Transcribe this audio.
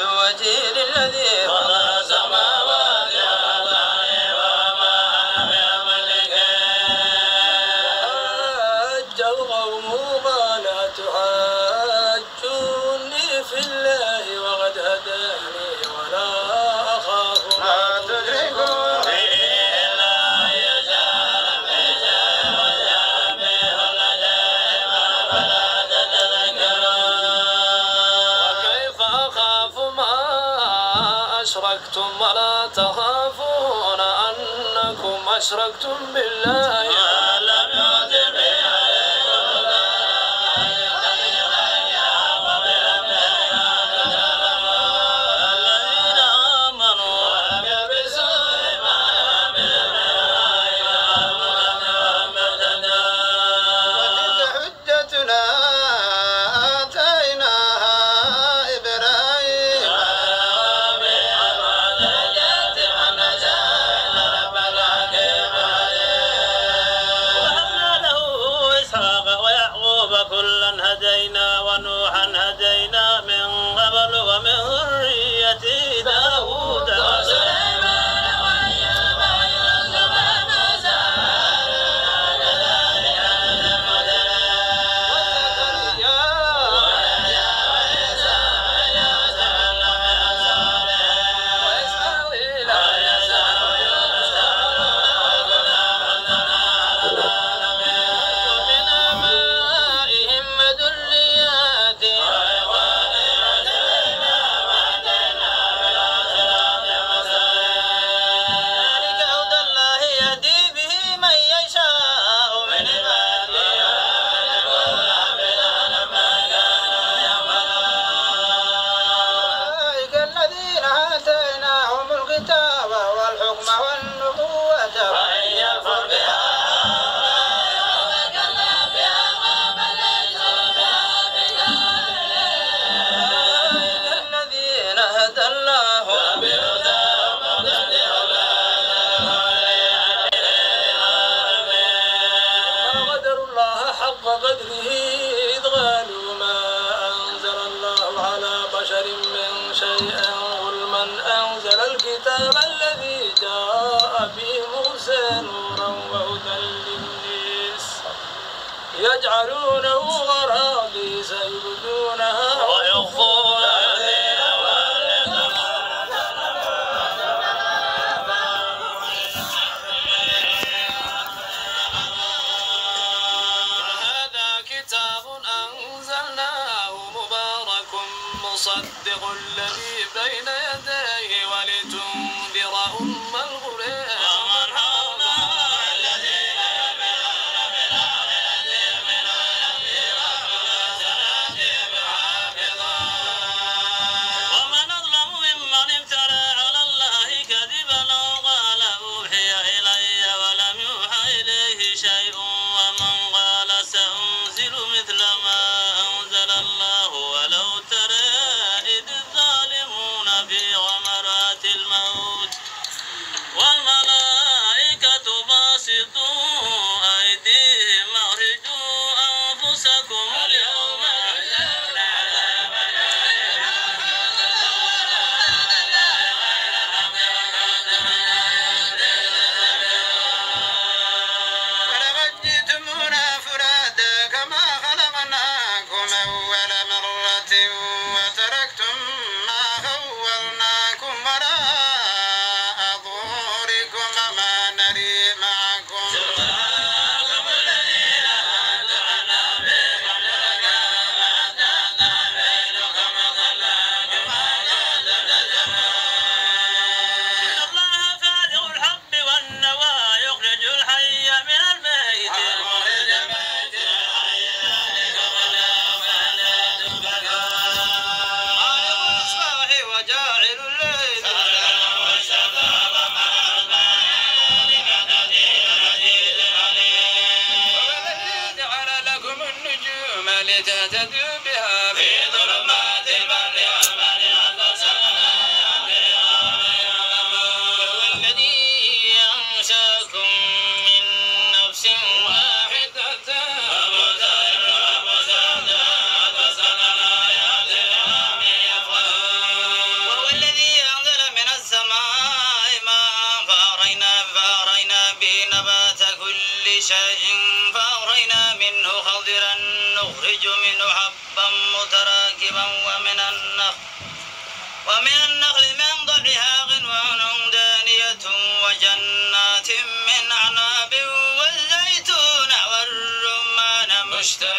وجهي للذي رضى زمان ما أشركتم ولا تخافون أنكم أشركتم بالله. شيئا قل من أنزل الكتاب الذي جاء به موسى نورا وهدى للناس يجعلونه غرابيس يبدونها يصدق الذي بين يديه ولتنظر to the ले जा जा يخرج منه حبا متراكبا ومن النخل ومن النخل من ضلعها غنوان دانية وجنات من عناب والزيتون والرمان مشتاق